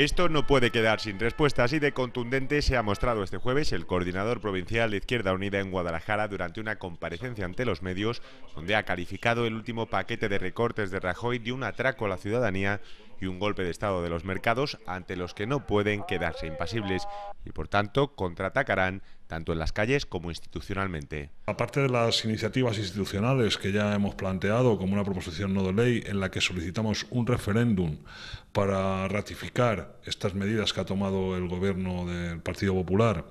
Esto no puede quedar sin respuesta, así de contundente se ha mostrado este jueves el coordinador provincial de Izquierda Unida en Guadalajara durante una comparecencia ante los medios, donde ha calificado el último paquete de recortes de Rajoy de un atraco a la ciudadanía y un golpe de estado de los mercados ante los que no pueden quedarse impasibles y por tanto contraatacarán tanto en las calles como institucionalmente. Aparte de las iniciativas institucionales que ya hemos planteado como una proposición no de ley en la que solicitamos un referéndum para ratificar estas medidas que ha tomado el gobierno del Partido Popular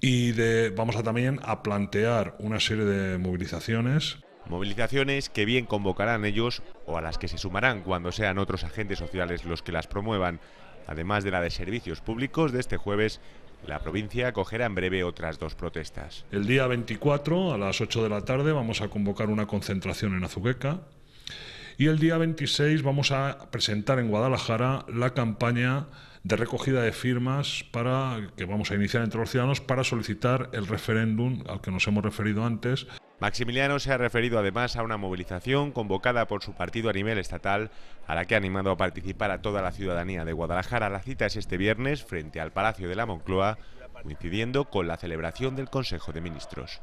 y vamos a también a plantear una serie de movilizaciones Movilizaciones que bien convocarán ellos o a las que se sumarán cuando sean otros agentes sociales los que las promuevan. Además de la de servicios públicos de este jueves, la provincia acogerá en breve otras dos protestas. El día 24 a las 8 de la tarde vamos a convocar una concentración en Azuqueca y el día 26 vamos a presentar en Guadalajara la campaña de recogida de firmas para que vamos a iniciar entre los ciudadanos para solicitar el referéndum al que nos hemos referido antes. Maximiliano se ha referido además a una movilización convocada por su partido a nivel estatal, a la que ha animado a participar a toda la ciudadanía de Guadalajara. La cita es este viernes frente al Palacio de la Moncloa, coincidiendo con la celebración del Consejo de Ministros.